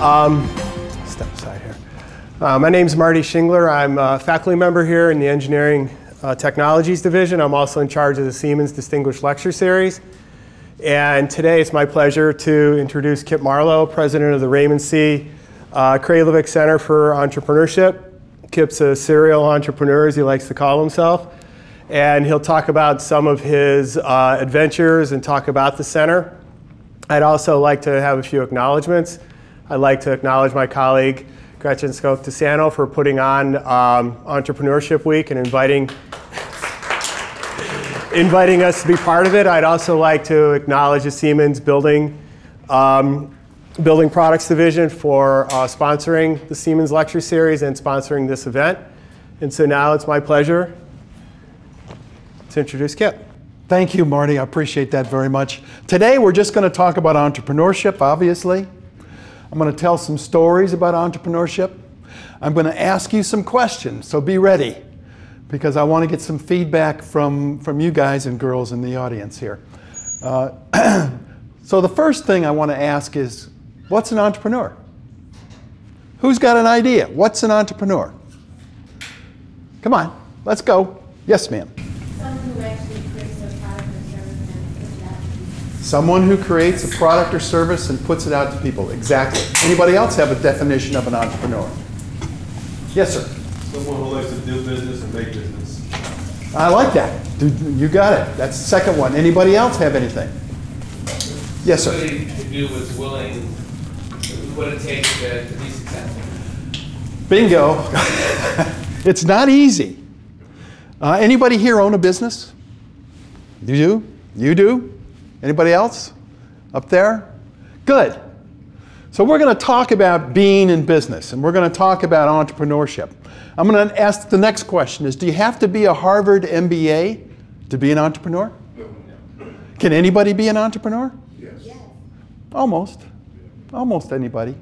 Um, step aside here. Uh, my name is Marty Shingler. I'm a faculty member here in the Engineering uh, Technologies Division. I'm also in charge of the Siemens Distinguished Lecture Series. And today it's my pleasure to introduce Kip Marlow, president of the Raymond C. Uh, Kralovic Center for Entrepreneurship. Kip's a serial entrepreneur, as he likes to call himself. And he'll talk about some of his uh, adventures and talk about the center. I'd also like to have a few acknowledgments. I'd like to acknowledge my colleague, Gretchen Skoke DeSanto, for putting on um, Entrepreneurship Week and inviting, inviting us to be part of it. I'd also like to acknowledge the Siemens Building, um, Building Products Division for uh, sponsoring the Siemens Lecture Series and sponsoring this event. And so now it's my pleasure to introduce Kip. Thank you, Marty. I appreciate that very much. Today, we're just going to talk about entrepreneurship, obviously. I'm going to tell some stories about entrepreneurship. I'm going to ask you some questions, so be ready because I want to get some feedback from, from you guys and girls in the audience here. Uh, so, the first thing I want to ask is what's an entrepreneur? Who's got an idea? What's an entrepreneur? Come on, let's go. Yes, ma'am. Someone who creates a product or service and puts it out to people. Exactly. Anybody else have a definition of an entrepreneur? Yes, sir. Someone who likes to do business and make business. I like that. You got it. That's the second one. Anybody else have anything? Yes, sir. Somebody to do what's willing, what it takes to, to be successful. Bingo. it's not easy. Uh, anybody here own a business? You do? You do? Anybody else up there? Good. So we're going to talk about being in business and we're going to talk about entrepreneurship. I'm going to ask the next question is do you have to be a Harvard MBA to be an entrepreneur? Can anybody be an entrepreneur? Yes. Almost. Almost anybody.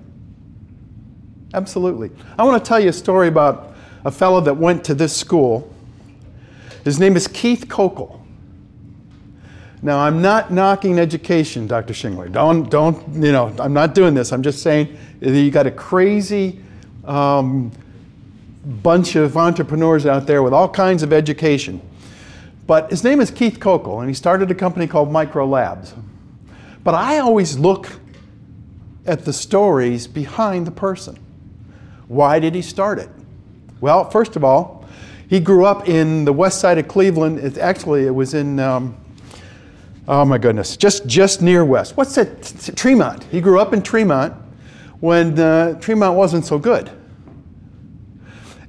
Absolutely. I want to tell you a story about a fellow that went to this school. His name is Keith Kokel. Now, I'm not knocking education, Dr. Shingler. Don't, don't, you know, I'm not doing this. I'm just saying you got a crazy um, bunch of entrepreneurs out there with all kinds of education. But his name is Keith Kokel, and he started a company called Micro Labs. But I always look at the stories behind the person. Why did he start it? Well, first of all, he grew up in the west side of Cleveland. It, actually, it was in um, Oh my goodness, just, just near West. What's that? Tremont. He grew up in Tremont when uh, Tremont wasn't so good.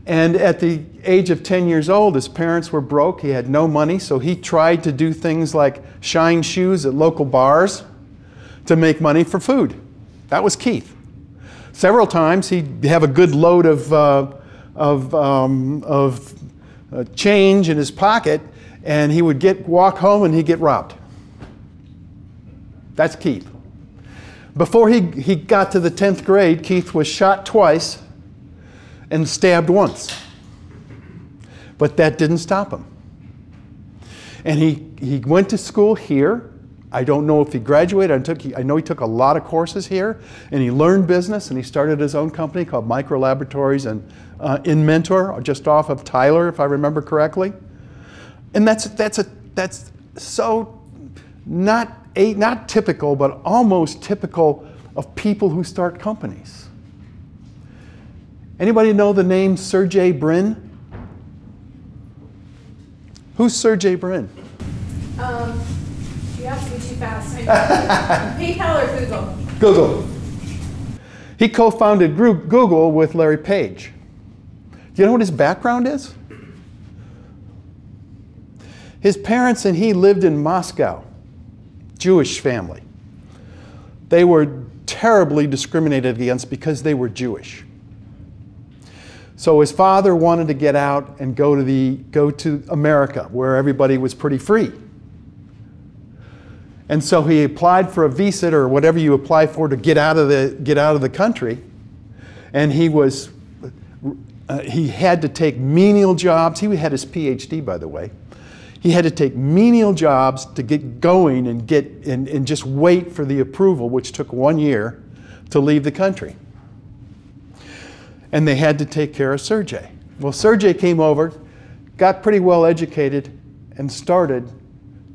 And at the age of 10 years old, his parents were broke. He had no money, so he tried to do things like shine shoes at local bars to make money for food. That was Keith. Several times he'd have a good load of, uh, of, um, of uh, change in his pocket, and he would get, walk home and he'd get robbed. That's Keith. Before he, he got to the 10th grade, Keith was shot twice and stabbed once. But that didn't stop him. And he, he went to school here. I don't know if he graduated. I, took, I know he took a lot of courses here, and he learned business, and he started his own company called Micro Laboratories and uh, in Mentor, just off of Tyler, if I remember correctly. And that's, that's, a, that's so not a, not typical, but almost typical of people who start companies. Anybody know the name Sergey Brin? Who's Sergey Brin? Um, you to be too fast. PayPal or Google? Google. He co-founded Google with Larry Page. Do you know what his background is? His parents and he lived in Moscow. Jewish family. They were terribly discriminated against because they were Jewish. So his father wanted to get out and go to, the, go to America, where everybody was pretty free. And so he applied for a visa or whatever you apply for to get out of the, get out of the country. And he was, uh, he had to take menial jobs. He had his PhD, by the way. He had to take menial jobs to get going and, get, and, and just wait for the approval, which took one year to leave the country. and they had to take care of Sergey. Well, Sergey came over, got pretty well educated, and started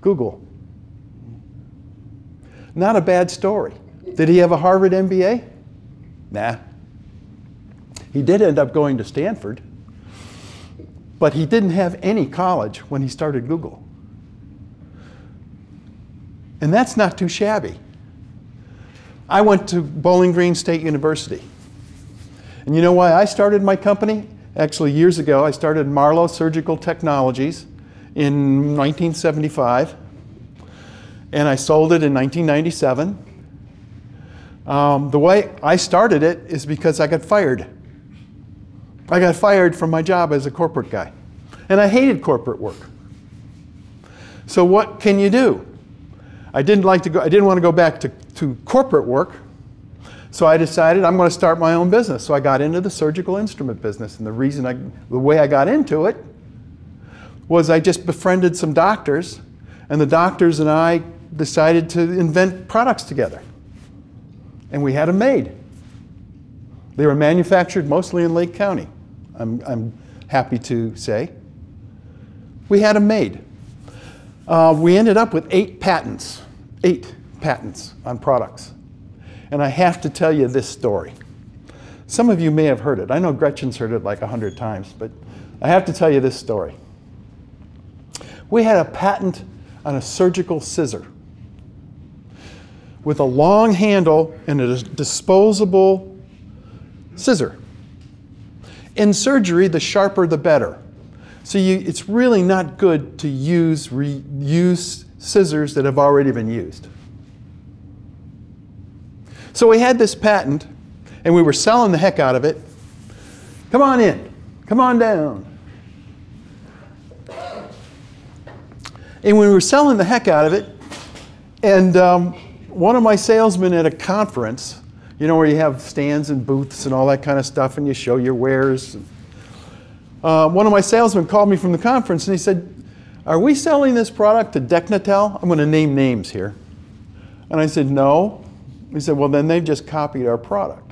Google. Not a bad story. Did he have a Harvard MBA? Nah. He did end up going to Stanford, but he didn't have any college when he started Google. And that's not too shabby. I went to Bowling Green State University. And you know why I started my company? Actually, years ago, I started Marlow Surgical Technologies in 1975, and I sold it in 1997. Um, the way I started it is because I got fired. I got fired from my job as a corporate guy, and I hated corporate work. So what can you do? I didn't like to go. I didn't want to go back to, to corporate work. So I decided I'm going to start my own business. So I got into the surgical instrument business. And the reason I, the way I got into it was I just befriended some doctors, and the doctors and I decided to invent products together. And we had them made. They were manufactured mostly in Lake County, I'm, I'm happy to say. We had them made. Uh, we ended up with eight patents, eight patents on products. And I have to tell you this story. Some of you may have heard it. I know Gretchen's heard it like a hundred times, but I have to tell you this story. We had a patent on a surgical scissor with a long handle and a disposable scissor. In surgery, the sharper the better. So you, it's really not good to use, reuse scissors that have already been used. So we had this patent, and we were selling the heck out of it. Come on in. Come on down. And we were selling the heck out of it, and um, one of my salesmen at a conference, you know, where you have stands and booths and all that kind of stuff, and you show your wares. Uh, one of my salesmen called me from the conference, and he said, "Are we selling this product to Deknatel?" I'm going to name names here. And I said, "No." He said, Well, then they've just copied our product.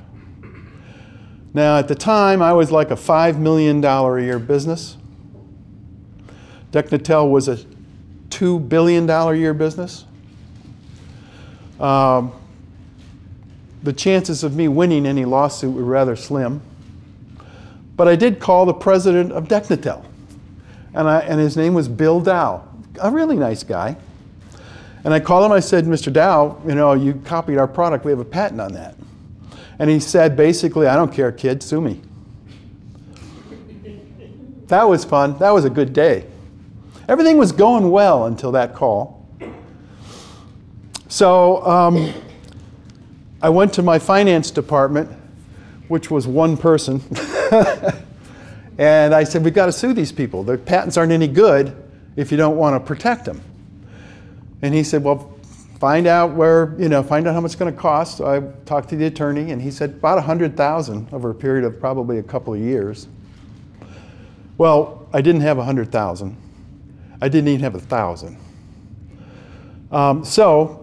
Now, at the time, I was like a $5 million a year business. Deknatel was a $2 billion a year business. Um, the chances of me winning any lawsuit were rather slim. But I did call the president of Deknatel, and, I, and his name was Bill Dow, a really nice guy. And I called him, I said, Mr. Dow, you know, you copied our product, we have a patent on that. And he said, basically, I don't care, kid, sue me. That was fun. That was a good day. Everything was going well until that call. So um, I went to my finance department, which was one person, and I said, We've got to sue these people. The patents aren't any good if you don't want to protect them. And he said, well, find out where, you know, find out how much it's going to cost. So I talked to the attorney, and he said about 100,000 over a period of probably a couple of years. Well, I didn't have 100,000. I didn't even have a 1,000. Um, so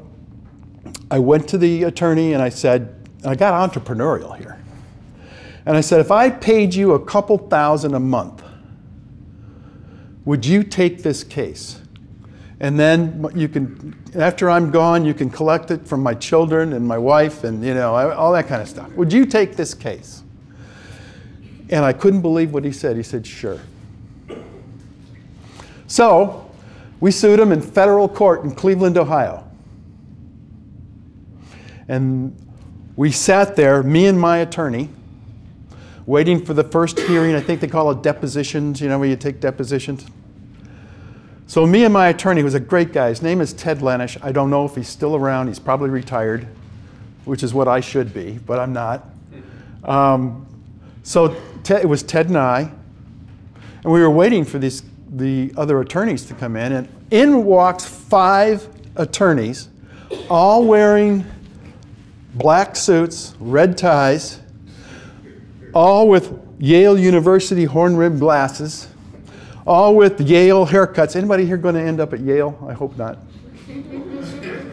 I went to the attorney and I said, I got entrepreneurial here. And I said, if I paid you a couple thousand a month, would you take this case? and then you can after i'm gone you can collect it from my children and my wife and you know all that kind of stuff. Would you take this case? And i couldn't believe what he said. He said sure. So we sued him in federal court in cleveland ohio and we sat there me and my attorney waiting for the first hearing i think they call it depositions you know where you take depositions so me and my attorney, who's a great guy, his name is Ted Lenish. I don't know if he's still around. He's probably retired, which is what I should be, but I'm not. Um, so Ted, it was Ted and I, and we were waiting for these, the other attorneys to come in, and in walks five attorneys, all wearing black suits, red ties, all with Yale University horn rimmed glasses all with Yale haircuts. Anybody here going to end up at Yale? I hope not.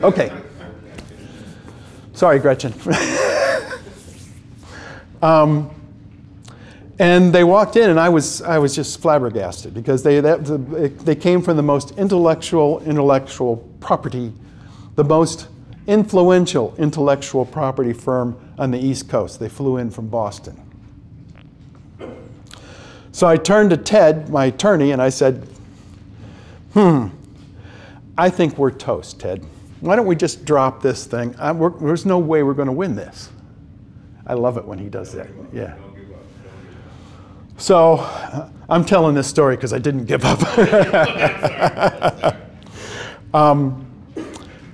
Okay. Sorry, Gretchen. um, And they walked in, and I was, I was just flabbergasted because they, that, they came from the most intellectual, intellectual property, the most influential intellectual property firm on the East Coast. They flew in from Boston. So I turned to Ted, my attorney, and I said, Hmm, I think we're toast, Ted. Why don't we just drop this thing? I, there's no way we're going to win this. I love it when he does that. Yeah. So I'm telling this story because I didn't give up. um,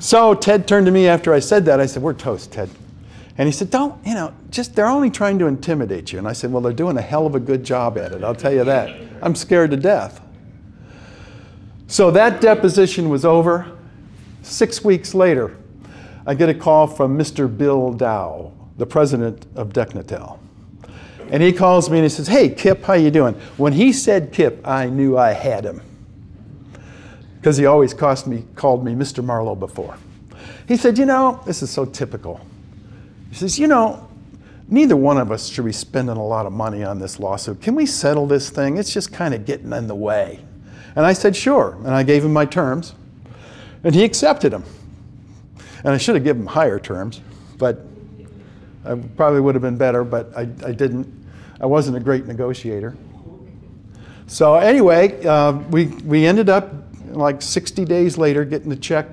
so Ted turned to me after I said that. I said, We're toast, Ted. And he said, Don't, you know, just they're only trying to intimidate you. And I said, Well, they're doing a hell of a good job at it, I'll tell you that. I'm scared to death. So that deposition was over. Six weeks later, I get a call from Mr. Bill Dow, the president of Deknatel. And he calls me and he says, Hey, Kip, how you doing? When he said Kip, I knew I had him. Because he always me, called me Mr. Marlow before. He said, You know, this is so typical. He says, You know, neither one of us should be spending a lot of money on this lawsuit. Can we settle this thing? It's just kind of getting in the way. And I said, sure. And I gave him my terms. And he accepted them. And I should have given him higher terms, but I probably would have been better, but I, I didn't. I wasn't a great negotiator. So anyway, uh, we, we ended up like 60 days later getting the check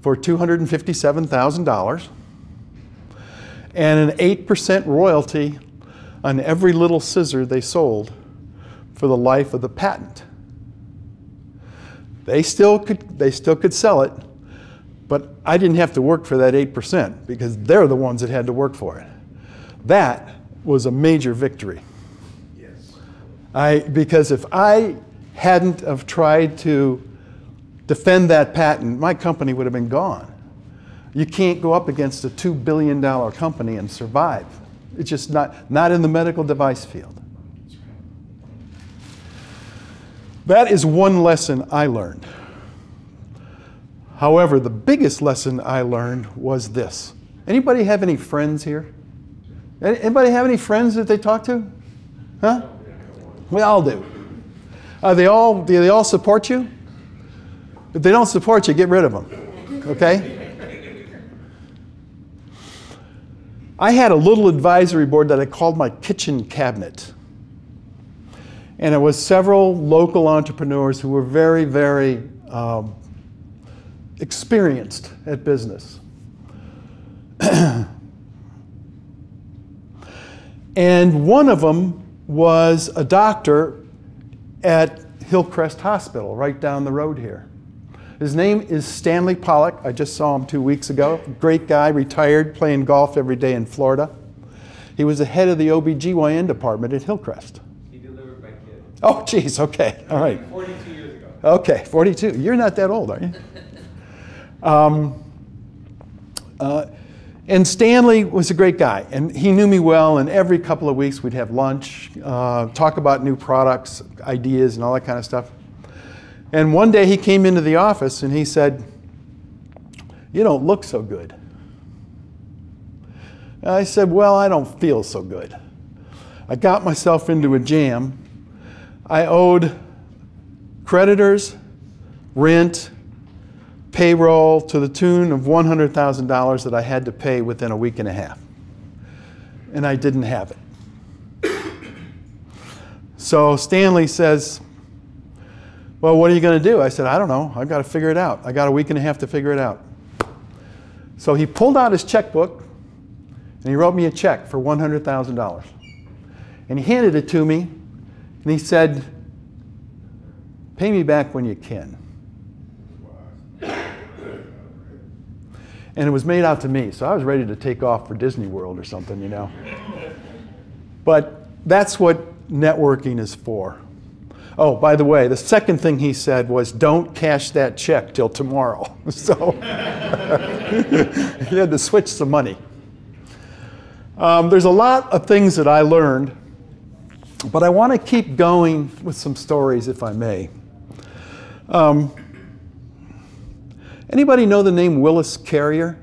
for $257,000 and an 8% royalty on every little scissor they sold for the life of the patent. They still could, they still could sell it, but I didn't have to work for that 8% because they're the ones that had to work for it. That was a major victory. Yes. I, because if I hadn't have tried to defend that patent, my company would have been gone. You can't go up against a $2 billion company and survive. It's just not, not in the medical device field. That is one lesson I learned. However, the biggest lesson I learned was this. Anybody have any friends here? Anybody have any friends that they talk to? Huh? We all do. Are they all, do they all support you? If they don't support you, get rid of them. Okay? I had a little advisory board that I called my kitchen cabinet. And it was several local entrepreneurs who were very, very um, experienced at business. and one of them was a doctor at Hillcrest Hospital right down the road here. His name is Stanley Pollock. I just saw him two weeks ago. Great guy, retired, playing golf every day in Florida. He was the head of the OBGYN department at Hillcrest. He delivered my kid. Oh, geez, okay, all right. 42 years ago. Okay, 42. You're not that old, are you? Um, uh, and Stanley was a great guy, and he knew me well, and every couple of weeks we'd have lunch, uh, talk about new products, ideas, and all that kind of stuff. And one day he came into the office and he said, You don't look so good. And I said, Well, I don't feel so good. I got myself into a jam I owed creditors, rent, payroll to the tune of $100,000 that I had to pay within a week and a half. And I didn't have it. So Stanley says, Well, what are you going to do? I said, I don't know. I've got to figure it out. I got a week and a half to figure it out. So he pulled out his checkbook and he wrote me a check for $100,000. And he handed it to me and he said, Pay me back when you can. And it was made out to me, so I was ready to take off for Disney World or something, you know. But that's what networking is for. Oh, by the way, the second thing he said was, don't cash that check till tomorrow. So he had to switch some money. Um, there's a lot of things that I learned but I want to keep going with some stories, if I may. Um, anybody know the name Willis Carrier?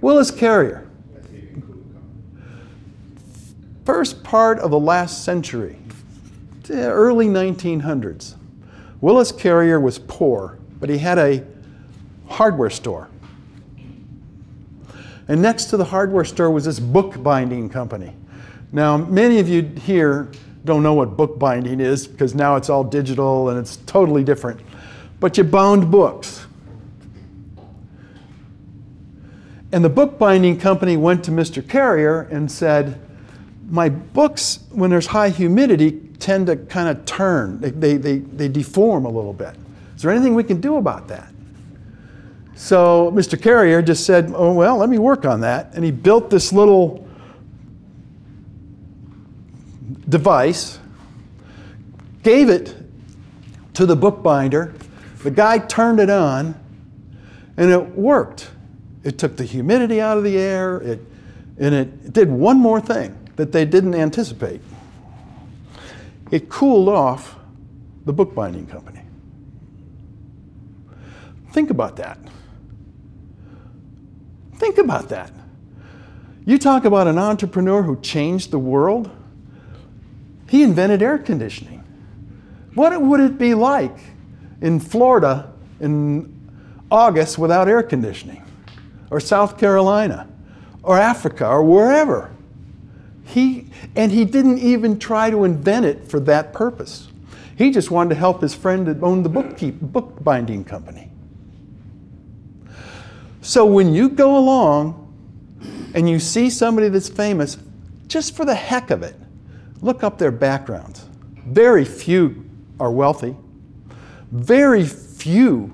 Willis Carrier. First part of the last century, early 1900s, Willis Carrier was poor, but he had a hardware store. And next to the hardware store was this bookbinding company. Now, many of you here don't know what bookbinding is because now it's all digital and it's totally different. But you bound books. And the bookbinding company went to Mr. Carrier and said, My books, when there's high humidity, tend to kind of turn, they, they, they, they deform a little bit. Is there anything we can do about that? So Mr. Carrier just said, Oh, well, let me work on that. And he built this little device, gave it to the bookbinder. The guy turned it on, and it worked. It took the humidity out of the air, it, and it did one more thing that they didn't anticipate. It cooled off the bookbinding company. Think about that. Think about that. You talk about an entrepreneur who changed the world. He invented air conditioning. What would it be like in Florida in August without air conditioning? Or South Carolina? Or Africa? Or wherever? He, and he didn't even try to invent it for that purpose. He just wanted to help his friend that owned the bookkeep, bookbinding company. So when you go along and you see somebody that's famous, just for the heck of it, look up their backgrounds. Very few are wealthy. Very few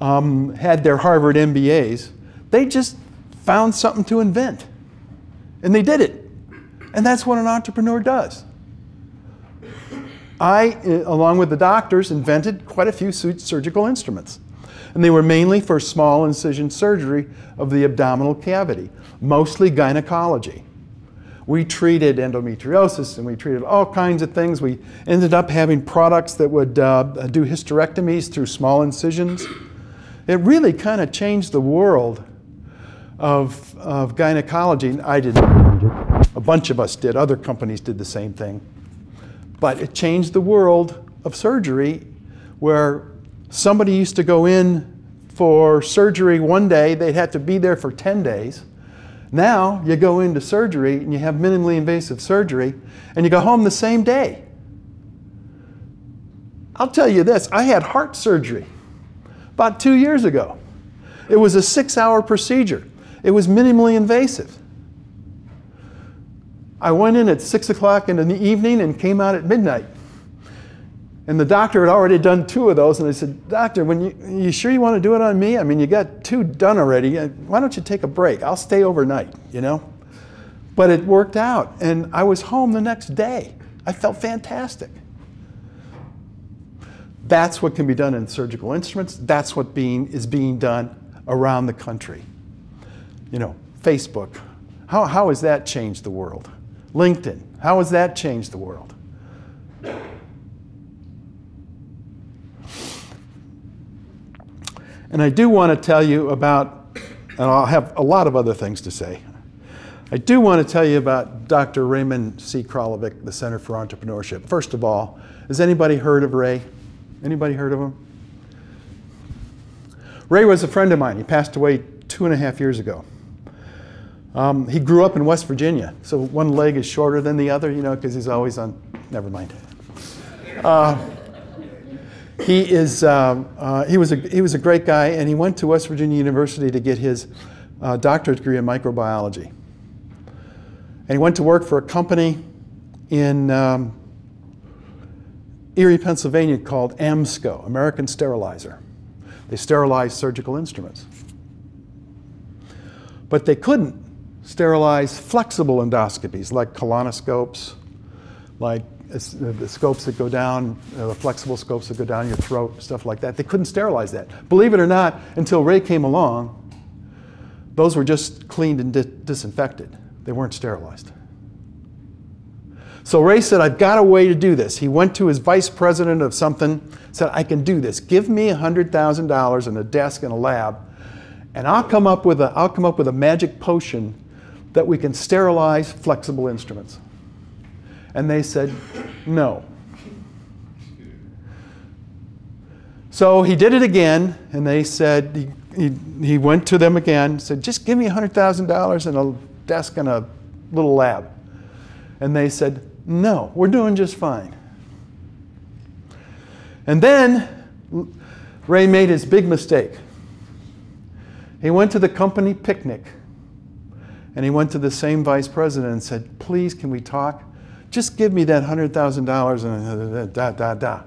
um, had their Harvard MBAs. They just found something to invent. And they did it. And that's what an entrepreneur does. I, along with the doctors, invented quite a few surgical instruments. And they were mainly for small incision surgery of the abdominal cavity, mostly gynecology. We treated endometriosis and we treated all kinds of things. We ended up having products that would uh, do hysterectomies through small incisions. It really kind of changed the world of, of gynecology. I didn't a bunch of us did. Other companies did the same thing. But it changed the world of surgery where somebody used to go in for surgery one day, they'd have to be there for 10 days. Now you go into surgery and you have minimally invasive surgery and you go home the same day. I'll tell you this I had heart surgery about two years ago. It was a six hour procedure, it was minimally invasive. I went in at 6 o'clock in the evening and came out at midnight. And the doctor had already done two of those, and I said, Doctor, when you, you sure you want to do it on me? I mean, you got two done already. Uh, why don't you take a break? I'll stay overnight, you know? But it worked out, and I was home the next day. I felt fantastic. That's what can be done in surgical instruments. That's what being, is being done around the country. You know, Facebook. How, how has that changed the world? LinkedIn. How has that changed the world? And I do want to tell you about, and I'll have a lot of other things to say. I do want to tell you about Dr. Raymond C. Kralovic, the Center for Entrepreneurship. First of all, has anybody heard of Ray? Anybody heard of him? Ray was a friend of mine. He passed away two and a half years ago. Um, he grew up in West Virginia, so one leg is shorter than the other, you know, because he's always on. Never mind. Uh, he is. Uh, uh, he was a he was a great guy, and he went to West Virginia University to get his uh, doctorate degree in microbiology. And he went to work for a company in um, Erie, Pennsylvania, called AMSCO, American Sterilizer. They sterilize surgical instruments. But they couldn't sterilize flexible endoscopies like colonoscopes, like uh, the scopes that go down, uh, the flexible scopes that go down your throat, stuff like that. They couldn't sterilize that. Believe it or not, until Ray came along, those were just cleaned and di disinfected. They weren't sterilized. So Ray said, I've got a way to do this. He went to his vice president of something, said, I can do this. Give me $100,000 and a desk and a lab, and I'll come up with a, I'll come up with a magic potion that we can sterilize flexible instruments? And they said, no. So he did it again, and they said, he, he, he went to them again, said, just give me $100,000 and a desk and a little lab. And they said, no, we're doing just fine. And then Ray made his big mistake. He went to the company picnic and he went to the same vice president and said, Please, can we talk? Just give me that $100,000 and uh, da, da, da.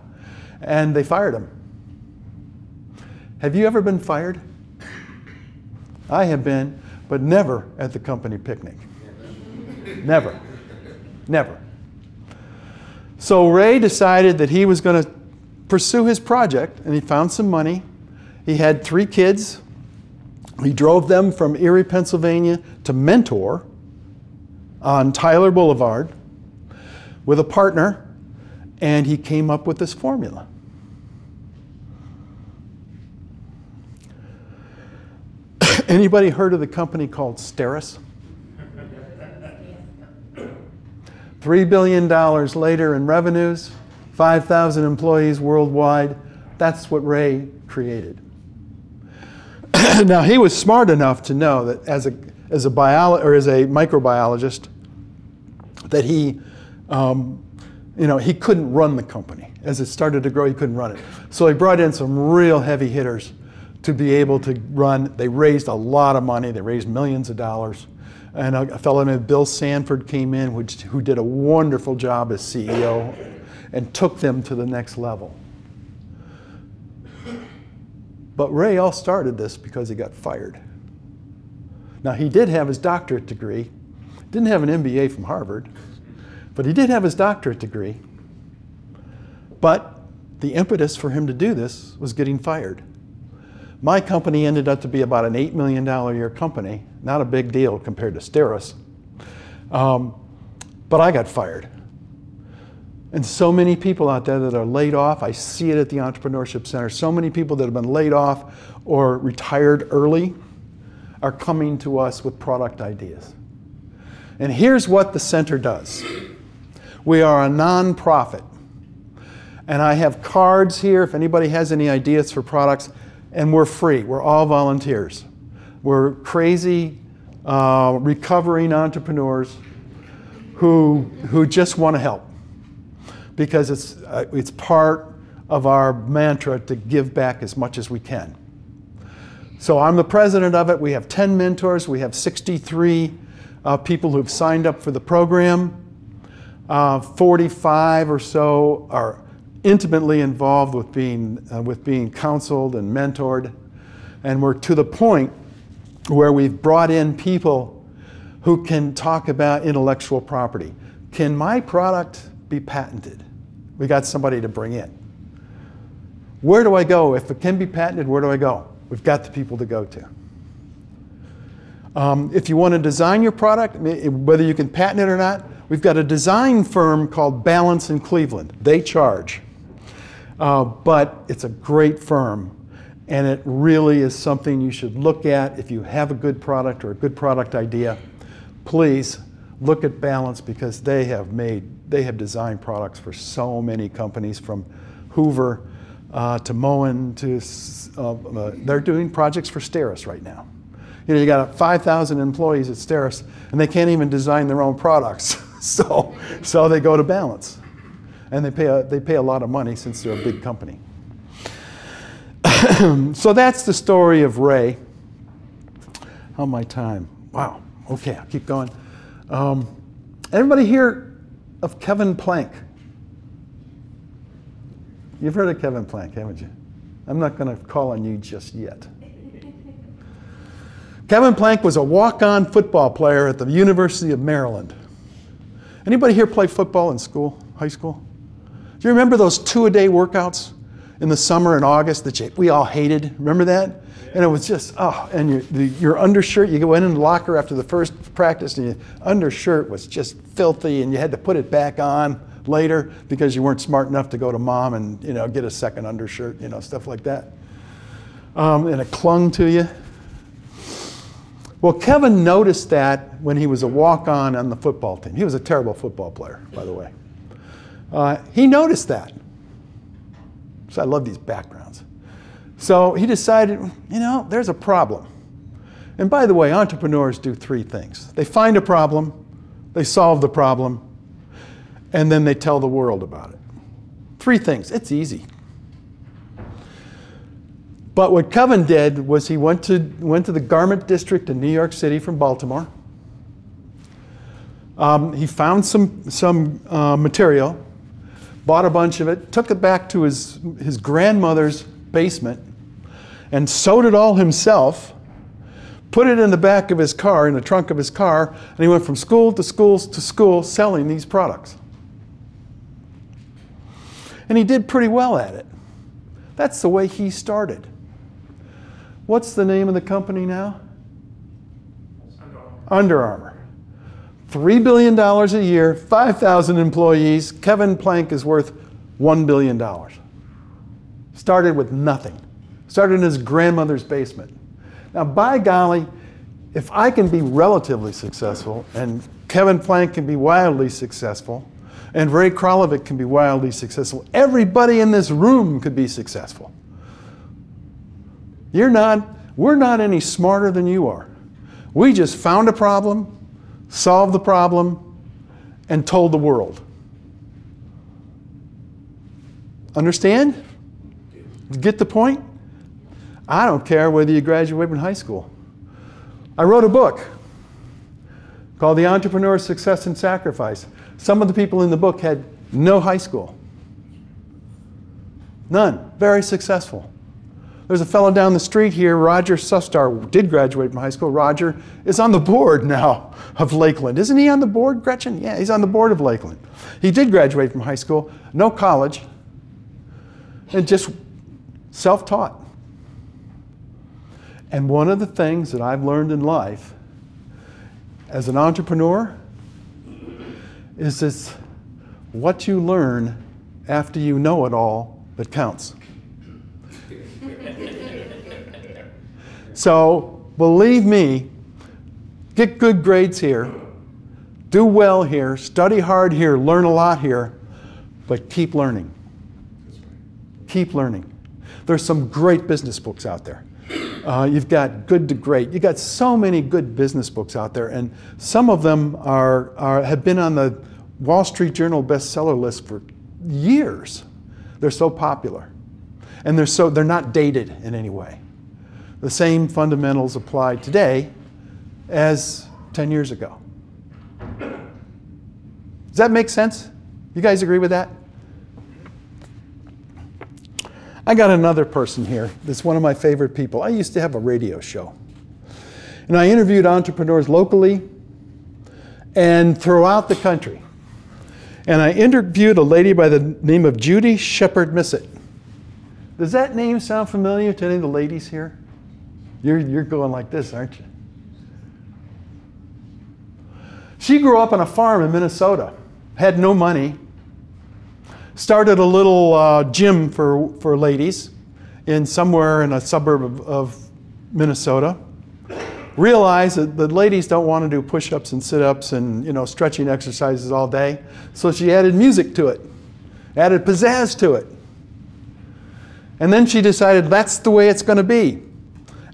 And they fired him. Have you ever been fired? I have been, but never at the company picnic. Never. Never. So Ray decided that he was going to pursue his project, and he found some money. He had three kids. He drove them from Erie, Pennsylvania to Mentor on Tyler Boulevard with a partner, and he came up with this formula. Anybody heard of the company called Steris? $3 billion later in revenues, 5,000 employees worldwide. That's what Ray created. now, he was smart enough to know that as a, as a, bio, or as a microbiologist, that he, um, you know, he couldn't run the company. As it started to grow, he couldn't run it. So he brought in some real heavy hitters to be able to run. They raised a lot of money. They raised millions of dollars. And a, a fellow named Bill Sanford came in, which, who did a wonderful job as CEO and took them to the next level. But Ray all started this because he got fired. Now, he did have his doctorate degree, didn't have an MBA from Harvard, but he did have his doctorate degree. But the impetus for him to do this was getting fired. My company ended up to be about an $8 million a year company, not a big deal compared to Steris. Um, but I got fired. And so many people out there that are laid off, I see it at the Entrepreneurship Center. So many people that have been laid off or retired early are coming to us with product ideas. And here's what the center does we are a nonprofit. And I have cards here if anybody has any ideas for products and we're free. We're all volunteers. We're crazy, uh, recovering entrepreneurs who, who just want to help because it's, uh, it's part of our mantra to give back as much as we can. So I'm the president of it. We have 10 mentors. We have 63 uh, people who've signed up for the program. Uh, 45 or so are intimately involved with being, uh, with being counseled and mentored. And we're to the point where we've brought in people who can talk about intellectual property. Can my product be patented? We got somebody to bring in. Where do I go? If it can be patented, where do I go? We've got the people to go to. Um, if you want to design your product, whether you can patent it or not, we've got a design firm called Balance in Cleveland. They charge. Uh, but it's a great firm, and it really is something you should look at if you have a good product or a good product idea. Please look at Balance because they have made, they have designed products for so many companies from Hoover uh, to Moen to, uh, uh, they're doing projects for Steris right now. You know, you got 5,000 employees at Steris, and they can't even design their own products. so, so they go to Balance and they pay a, they pay a lot of money since they're a big company. so that's the story of Ray. How my time? Wow. Okay, I'll keep going. Um, everybody hear of Kevin Plank? You've heard of Kevin Plank, haven't you? I'm not going to call on you just yet. Kevin Plank was a walk-on football player at the University of Maryland. Anybody here play football in school, high school? Do you remember those two a day workouts in the summer in August that you, we all hated? Remember that? And it was just, oh, and your, the, your undershirt, you went in the locker after the first practice and your undershirt was just filthy and you had to put it back on later because you weren't smart enough to go to mom and, you know, get a second undershirt, you know, stuff like that. Um, and it clung to you. Well, Kevin noticed that when he was a walk on on the football team. He was a terrible football player, by the way. Uh, he noticed that. So I love these backgrounds. So he decided, you know, there's a problem. And by the way, entrepreneurs do three things they find a problem, they solve the problem, and then they tell the world about it. Three things. It's easy. But what Kevin did was he went to, went to the garment district in New York City from Baltimore. Um, he found some, some uh, material, bought a bunch of it, took it back to his, his grandmother's basement, and sewed it all himself, put it in the back of his car, in the trunk of his car, and he went from school to school to school selling these products. And he did pretty well at it. That's the way he started. What's the name of the company now? Under Armour. $3 billion a year, 5,000 employees. Kevin Plank is worth $1 billion. Started with nothing. Started in his grandmother's basement. Now, by golly, if I can be relatively successful, and Kevin Plank can be wildly successful, and Ray Kralovic can be wildly successful, everybody in this room could be successful. You're not, we're not any smarter than you are. We just found a problem, solved the problem, and told the world. Understand? Get the point? I don't care whether you graduate from high school. I wrote a book called The Entrepreneur's Success and Sacrifice. Some of the people in the book had no high school. None. Very successful. There's a fellow down the street here, Roger Sustar, did graduate from high school. Roger is on the board now of Lakeland. Isn't he on the board, Gretchen? Yeah, he's on the board of Lakeland. He did graduate from high school, no college, and just self taught. And one of the things that I've learned in life as an entrepreneur is this what you learn after you know it all that counts. So believe me, get good grades here, do well here, study hard here, learn a lot here, but keep learning. Keep learning. There's some great business books out there. Uh, you've got good to great. You've got so many good business books out there, and some of them are, are, have been on the Wall Street Journal bestseller list for years. They're so popular. And they're, so, they're not dated in any way the same fundamentals apply today as 10 years ago. Does that make sense? You guys agree with that? I got another person here that's one of my favorite people. I used to have a radio show. And I interviewed entrepreneurs locally and throughout the country. And I interviewed a lady by the name of Judy Shepard Missett. Does that name sound familiar to any of the ladies here? You're, you're going like this, aren't you? She grew up on a farm in Minnesota, had no money, started a little uh, gym for, for ladies in somewhere in a suburb of, of Minnesota. Realized that the ladies don't want to do push-ups and sit-ups and you know stretching exercises all day, so she added music to it, added pizzazz to it. And then she decided that's the way it's going to be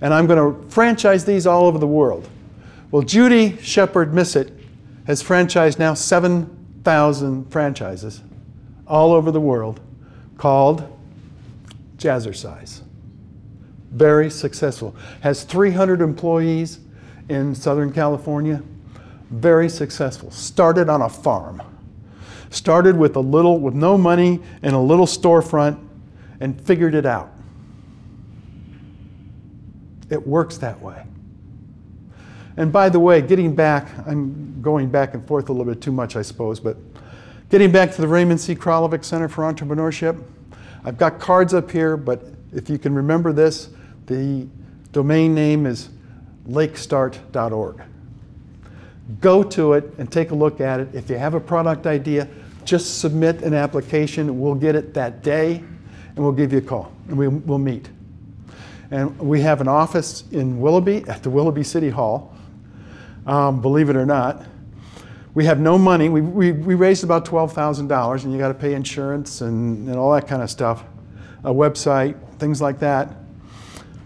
and I'm going to franchise these all over the world. Well, Judy Shepard Missett has franchised now 7,000 franchises all over the world called Jazzercise. Very successful. Has 300 employees in Southern California. Very successful. Started on a farm. Started with a little, with no money and a little storefront and figured it out. It works that way. And by the way, getting back, I'm going back and forth a little bit too much, I suppose, but getting back to the Raymond C. Kralovic Center for Entrepreneurship, I've got cards up here, but if you can remember this, the domain name is lakestart.org. Go to it and take a look at it. If you have a product idea, just submit an application. We'll get it that day, and we'll give you a call, and we, will meet. And we have an office in Willoughby at the Willoughby City Hall. um, believe it or not. We have no money. We, we, we raised about $12,000, and you got to pay insurance and, and all that kind of stuff, a website, things like that.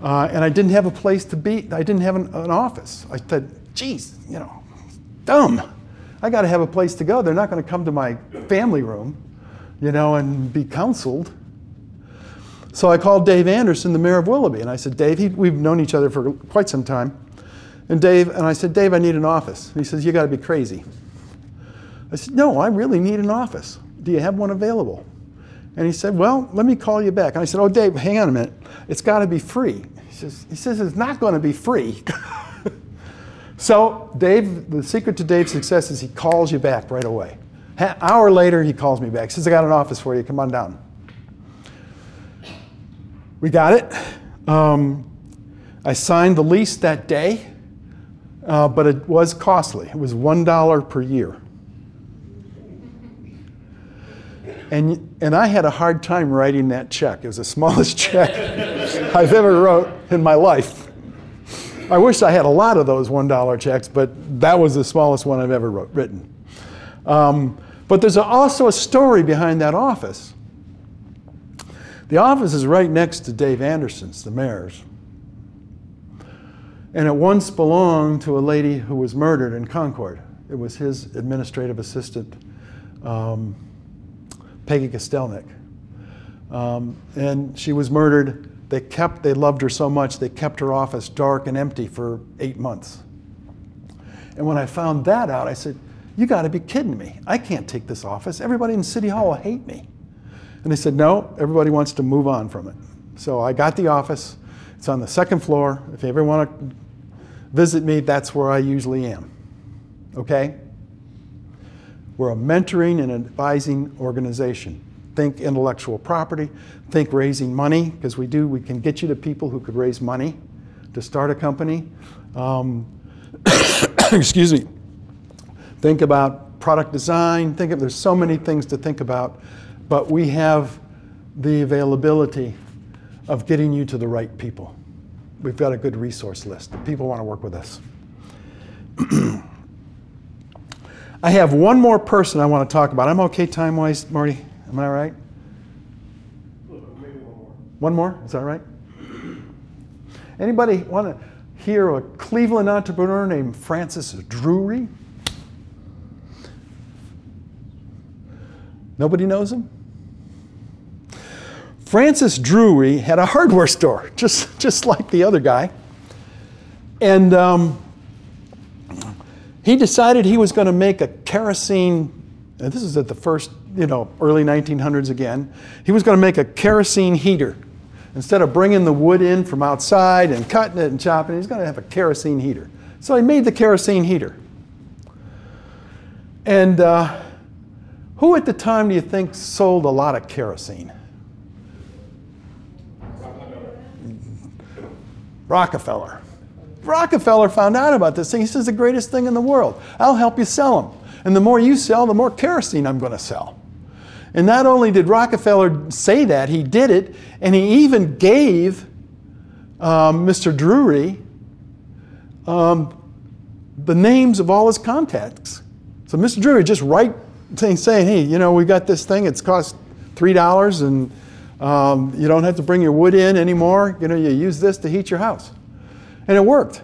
Uh, and I didn't have a place to be. I didn't have an, an office. I said, geez, you know, dumb. I got to have a place to go. They're not going to come to my family room, you know, and be counseled. So I called Dave Anderson, the mayor of Willoughby, and I said, Dave, he, we've known each other for quite some time. And Dave, and I said, Dave, I need an office. he says, You got to be crazy. I said, No, I really need an office. Do you have one available? And he said, Well, let me call you back. And I said, Oh, Dave, hang on a minute. It's got to be free. He says, he says It's not going to be free. so, Dave, the secret to Dave's success is he calls you back right away. An hour later, he calls me back. He says, I got an office for you. Come on down. We got it. Um, I signed the lease that day, uh, but it was costly. It was $1 per year. And, and I had a hard time writing that check. It was the smallest check I've ever wrote in my life. I wish I had a lot of those $1 checks, but that was the smallest one I've ever wrote, written. Um, but there's also a story behind that office. The office is right next to Dave Anderson's, the mayor's. And it once belonged to a lady who was murdered in Concord. It was his administrative assistant, um, Peggy Kostelnik. Um, and she was murdered. They kept, they loved her so much, they kept her office dark and empty for eight months. And when I found that out, I said, You got to be kidding me. I can't take this office. Everybody in City Hall will hate me. And they said, No, everybody wants to move on from it. So I got the office. It's on the second floor. If you ever want to visit me, that's where I usually am. Okay? We're a mentoring and advising organization. Think intellectual property, think raising money, because we do, we can get you to people who could raise money to start a company. Um, excuse me. Think about product design. Think of, there's so many things to think about, but we have the availability of getting you to the right people. We've got a good resource list. People want to work with us. I have one more person I want to talk about. I'm okay time wise, Marty? Am I right? One more? One more? Is that right? Anybody want to hear a Cleveland entrepreneur named Francis Drury? Nobody knows him? Francis Drury had a hardware store, just, just like the other guy. And um, he decided he was going to make a kerosene, this is at the first, you know, early 1900s again. He was going to make a kerosene heater. Instead of bringing the wood in from outside and cutting it and chopping it, he's going to have a kerosene heater. So he made the kerosene heater. And uh, who at the time do you think sold a lot of kerosene? Rockefeller. Rockefeller found out about this thing. He says, the greatest thing in the world. I'll help you sell them. And the more you sell, the more kerosene I'm going to sell. And not only did Rockefeller say that, he did it, and he even gave um, Mr. Drury um, the names of all his contacts. So Mr. Drury just write saying, saying, hey, you know, we got this thing. It's cost three dollars, and um, you don't have to bring your wood in anymore. You know, you use this to heat your house, and it worked.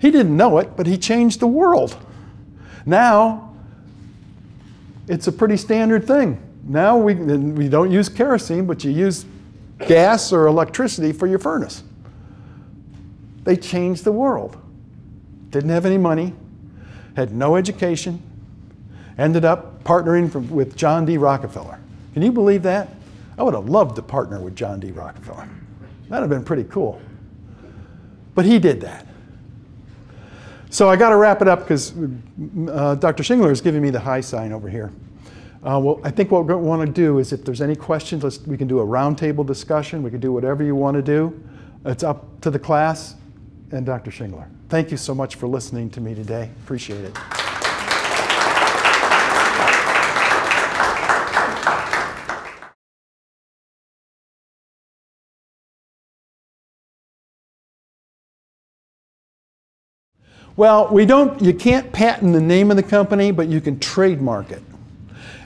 He didn't know it, but he changed the world. Now, it's a pretty standard thing. Now we, we don't use kerosene, but you use gas or electricity for your furnace. They changed the world. Didn't have any money, had no education, ended up partnering from, with John D. Rockefeller. Can you believe that? I would have loved to partner with John D. Rockefeller. That'd have been pretty cool. But he did that. So I got to wrap it up because uh, Dr. Shingler is giving me the high sign over here. Uh, well, I think what we want to do is if there's any questions, we can do a roundtable discussion. We can do whatever you want to do. It's up to the class and Dr. Shingler. Thank you so much for listening to me today. Appreciate it. Well, we don't, you can't patent the name of the company, but you can trademark it.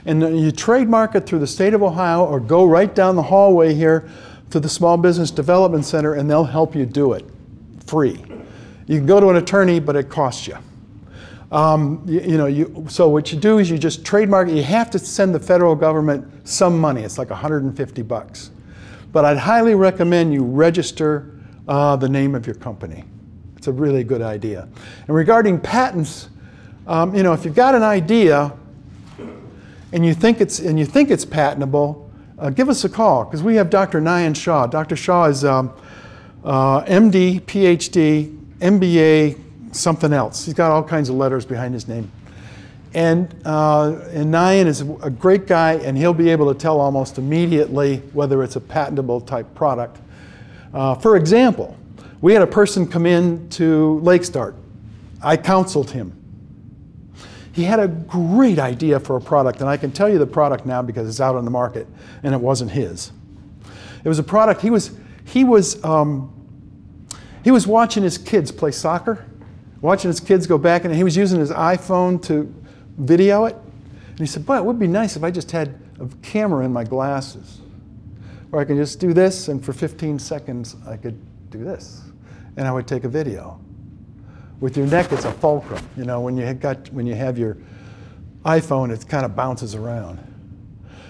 And you trademark it through the state of Ohio or go right down the hallway here to the Small Business Development Center and they'll help you do it free. You can go to an attorney, but it costs you. Um, you, you know, you, so what you do is you just trademark it. You have to send the federal government some money. It's like 150 bucks. But I'd highly recommend you register uh, the name of your company. It's a really good idea. And regarding patents, um, you know, if you've got an idea and you think it's, and you think it's patentable, uh, give us a call because we have Dr. Nayan Shaw. Dr. Shaw is um, uh, MD, PhD, MBA, something else. He's got all kinds of letters behind his name. And, uh, and Nayan is a great guy, and he'll be able to tell almost immediately whether it's a patentable type product. Uh, for example, we had a person come in to Lakestart. I counseled him. He had a great idea for a product, and I can tell you the product now because it's out on the market, and it wasn't his. It was a product, he was, he was, um, he was watching his kids play soccer, watching his kids go back, and he was using his iPhone to video it. And he said, Boy, it would be nice if I just had a camera in my glasses. Or I can just do this, and for 15 seconds, I could do this. And I would take a video. With your neck, it's a fulcrum. You know, when you, got, when you have your iPhone, it kind of bounces around.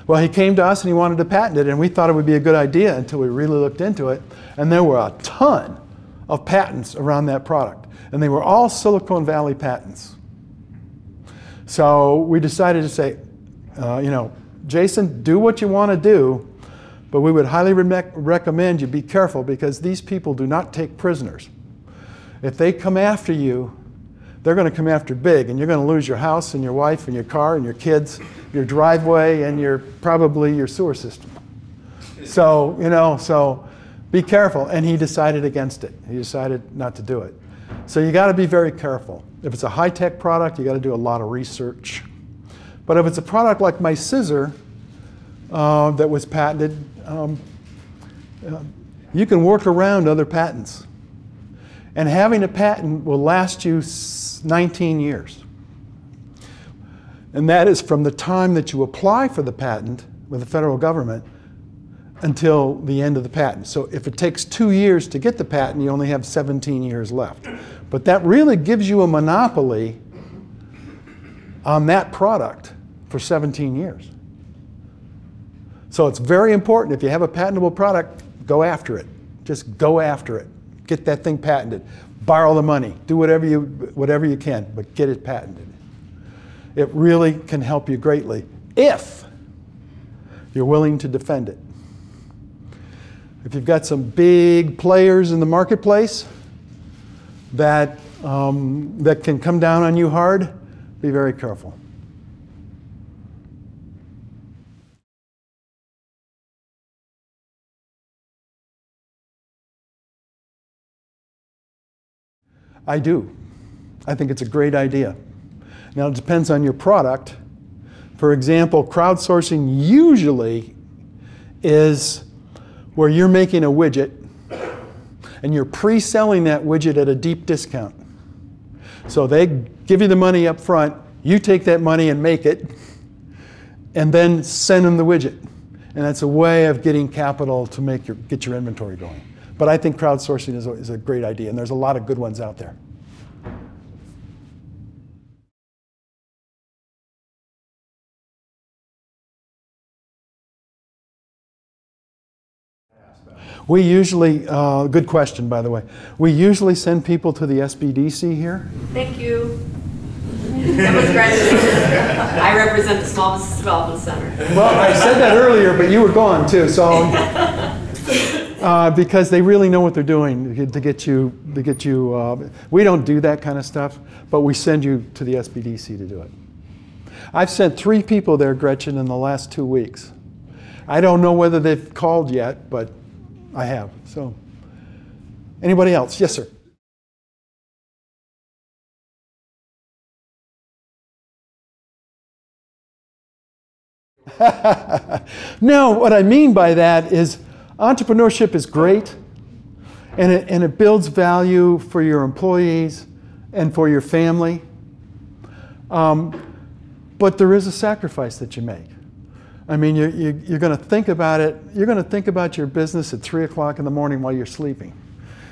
Well, he came to us and he wanted to patent it, and we thought it would be a good idea until we really looked into it. And there were a ton of patents around that product, and they were all Silicon Valley patents. So we decided to say, uh, you know, Jason, do what you want to do, but we would highly re recommend you be careful because these people do not take prisoners. If they come after you, they're going to come after big, and you're going to lose your house and your wife and your car and your kids, your driveway, and your probably your sewer system. So you know, so be careful. And he decided against it. He decided not to do it. So you got to be very careful. If it's a high-tech product, you got to do a lot of research. But if it's a product like my scissor uh, that was patented, um, uh, you can work around other patents. And having a patent will last you 19 years. And that is from the time that you apply for the patent with the federal government until the end of the patent. So if it takes two years to get the patent, you only have 17 years left. But that really gives you a monopoly on that product for 17 years. So it's very important if you have a patentable product, go after it. Just go after it. Get that thing patented. Borrow the money. Do whatever you, whatever you can, but get it patented. It really can help you greatly if you're willing to defend it. If you've got some big players in the marketplace that, um, that can come down on you hard, be very careful. I do. I think it's a great idea. Now, it depends on your product. For example, crowdsourcing usually is where you're making a widget and you're pre selling that widget at a deep discount. So they give you the money up front, you take that money and make it, and then send them the widget. And that's a way of getting capital to make your, get your inventory going. But I think crowdsourcing is a, is a great idea, and there's a lot of good ones out there. We usually, uh, good question by the way, we usually send people to the SBDC here. Thank you. That was great. I represent the Small Business Development Center. Well, I said that earlier, but you were gone too, so. Uh, because they really know what they're doing to get you, to get you, uh, we don't do that kind of stuff, but we send you to the SBDC to do it. I've sent three people there, Gretchen, in the last two weeks. I don't know whether they've called yet, but I have. So, anybody else? Yes, sir. no, what I mean by that is entrepreneurship is great and it, and it builds value for your employees and for your family. Um, but there is a sacrifice that you make. I mean, you're, you, you're going to think about it. You're going to think about your business at three o'clock in the morning while you're sleeping.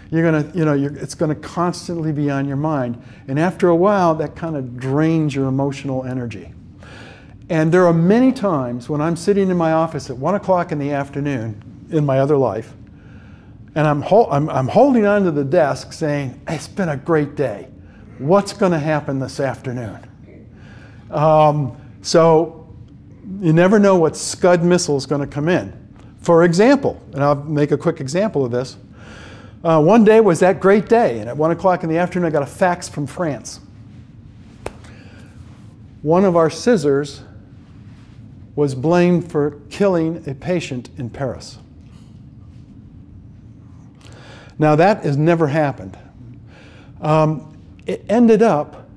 You're going to, you know, it's going to constantly be on your mind. And after a while, that kind of drains your emotional energy. And there are many times when I'm sitting in my office at one o'clock in the afternoon in my other life, and I'm, I'm, I'm holding onto the desk saying, It's been a great day. What's going to happen this afternoon? Um, so you never know what Scud missile is going to come in. For example, and I'll make a quick example of this. Uh, one day was that great day, and at one o'clock in the afternoon, I got a fax from France. One of our scissors was blamed for killing a patient in Paris. Now, that has never happened. Um, it ended up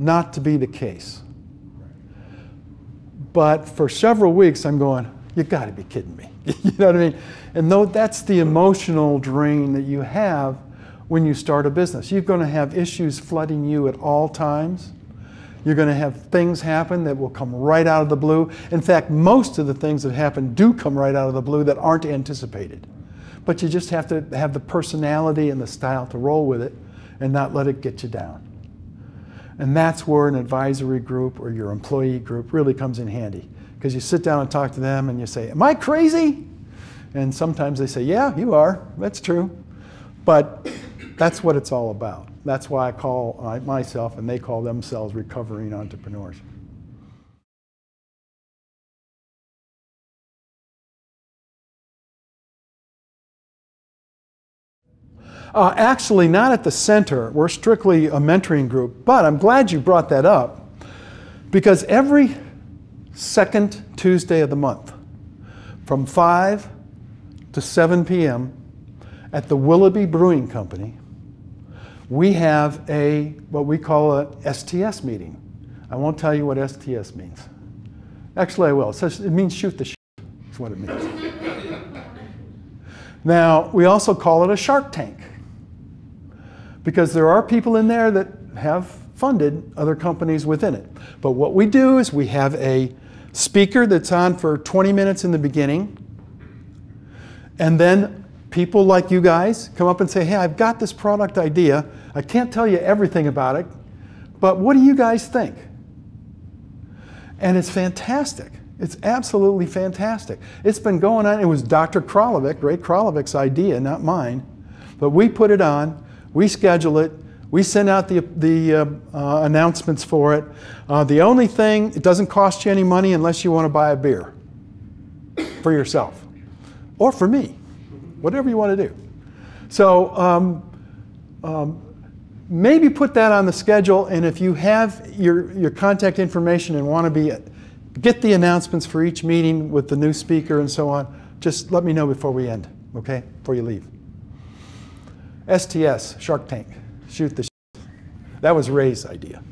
not to be the case. But for several weeks, I'm going, you got to be kidding me. you know what I mean? And though that's the emotional drain that you have when you start a business. You're going to have issues flooding you at all times. You're going to have things happen that will come right out of the blue. In fact, most of the things that happen do come right out of the blue that aren't anticipated. But you just have to have the personality and the style to roll with it and not let it get you down. And that's where an advisory group or your employee group really comes in handy. Because you sit down and talk to them and you say, Am I crazy? And sometimes they say, Yeah, you are. That's true. But that's what it's all about. That's why I call myself and they call themselves recovering entrepreneurs. Uh, actually, not at the center. We're strictly a mentoring group. But I'm glad you brought that up because every second Tuesday of the month, from 5 to 7 p.m., at the Willoughby Brewing Company, we have a what we call a STS meeting. I won't tell you what STS means. Actually, I will. It, says, it means shoot the shit. That's what it means. now, we also call it a Shark Tank because there are people in there that have funded other companies within it. But what we do is we have a speaker that's on for 20 minutes in the beginning, and then people like you guys come up and say, Hey, I've got this product idea. I can't tell you everything about it, but what do you guys think? And it's fantastic. It's absolutely fantastic. It's been going on. It was Dr. Kralovic, Ray Kralovic's idea, not mine. But we put it on, we schedule it, we send out the, the uh, uh, announcements for it. Uh, the only thing, it doesn't cost you any money unless you want to buy a beer for yourself or for me, whatever you want to do. So um, um, maybe put that on the schedule, and if you have your, your contact information and want to be get the announcements for each meeting with the new speaker and so on, just let me know before we end, okay? Before you leave. STS, Shark Tank, shoot the. That was Ray's idea.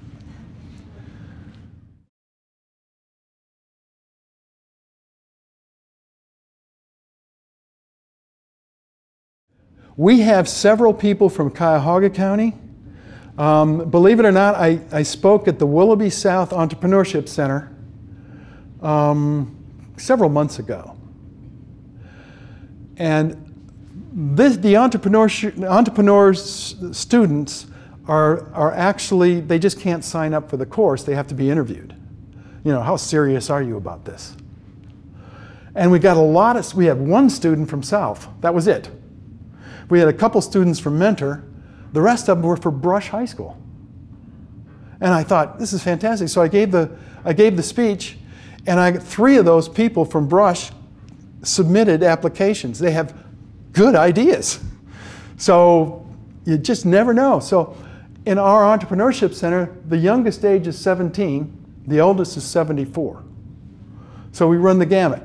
We have several people from Cuyahoga County. Um, believe it or not, I, I spoke at the Willoughby South Entrepreneurship Center um, several months ago. And this, the entrepreneurs, entrepreneurs students are, are actually, they just can't sign up for the course. They have to be interviewed. You know, how serious are you about this? And we got a lot of, we had one student from South. That was it. We had a couple students from Mentor. The rest of them were for Brush High School. And I thought, this is fantastic. So I gave the, I gave the speech, and I, three of those people from Brush submitted applications. They have good ideas. So you just never know. So in our entrepreneurship center, the youngest age is 17, the oldest is 74. So we run the gamut.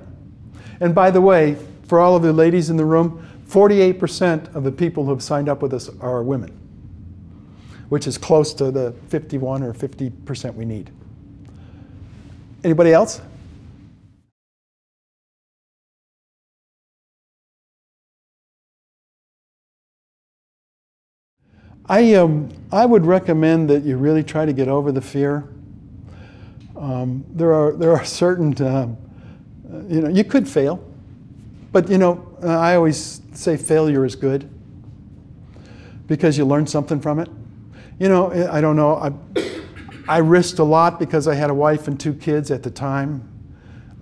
And by the way, for all of the ladies in the room, 48% of the people who have signed up with us are women, which is close to the 51 or 50% we need. Anybody else? I, um, I would recommend that you really try to get over the fear. Um, there, are, there are certain, um, uh, you know, you could fail, but you know, uh, I always say failure is good because you learn something from it. You know, I don't know, I, I risked a lot because I had a wife and two kids at the time,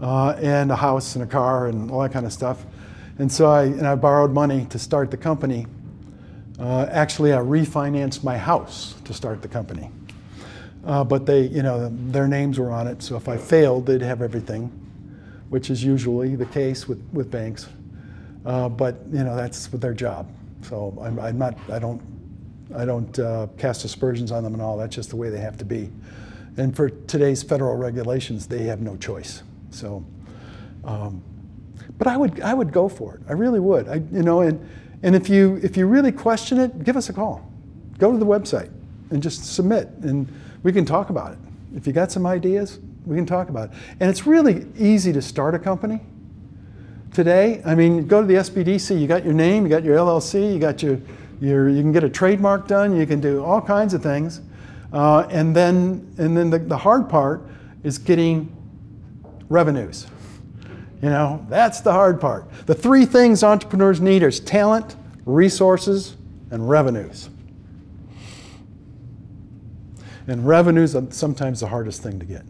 uh, and a house and a car and all that kind of stuff. And so I, and I borrowed money to start the company. Uh, actually, I refinanced my house to start the company. Uh, but they, you know, their names were on it, so if I failed, they'd have everything, which is usually the case with, with banks. Uh, but you know, that's their job. So I'm, I'm not, I don't, I don't uh, cast aspersions on them and all. That's just the way they have to be. And for today's federal regulations, they have no choice. So, um, but I would, I would go for it. I really would. I, you know, and, and if you, if you really question it, give us a call. Go to the website and just submit, and we can talk about it. If you got some ideas, we can talk about it. And it's really easy to start a company today. I mean, go to the SBDC, you got your name, you got your LLC, you got your, your you can get a trademark done, you can do all kinds of things. Uh, and then, and then the, the hard part is getting revenues. You know, that's the hard part. The three things entrepreneurs need are talent, resources, and revenues. And revenues are sometimes the hardest thing to get.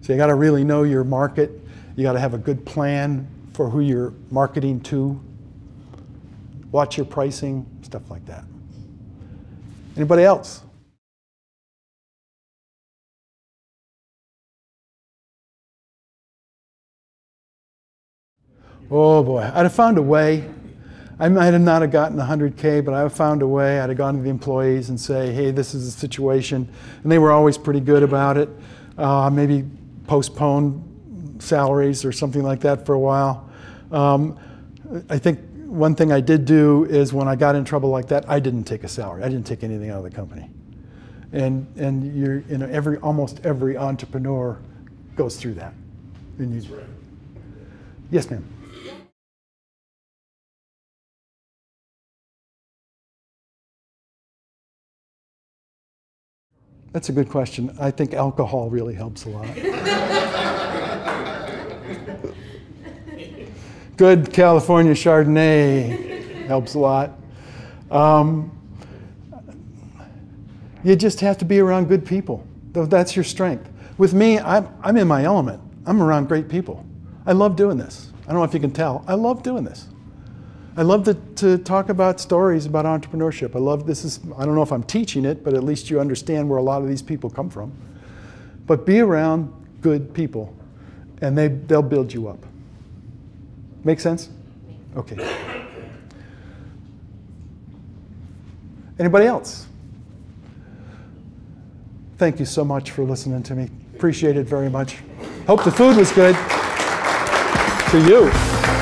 So you got to really know your market. You got to have a good plan for who you're marketing to. Watch your pricing, stuff like that. Anybody else? Oh boy, I'd have found a way. I might have not have gotten 100K, but I found a way. I'd have gone to the employees and say, hey, this is the situation. And they were always pretty good about it. Uh, maybe postpone salaries or something like that for a while. Um, I think one thing I did do is when I got in trouble like that, I didn't take a salary. I didn't take anything out of the company. And, and you're, you know, every, almost every entrepreneur goes through that. And you, yes, ma'am. That's a good question. I think alcohol really helps a lot. good California Chardonnay helps a lot. Um, you just have to be around good people. That's your strength. With me, I'm, I'm in my element. I'm around great people. I love doing this. I don't know if you can tell. I love doing this. I love to, to talk about stories about entrepreneurship. I love this is, I don't know if I'm teaching it, but at least you understand where a lot of these people come from. But be around good people and they, they'll build you up. Make sense? Okay. Anybody else? Thank you so much for listening to me. Appreciate it very much. Hope the food was good. To you.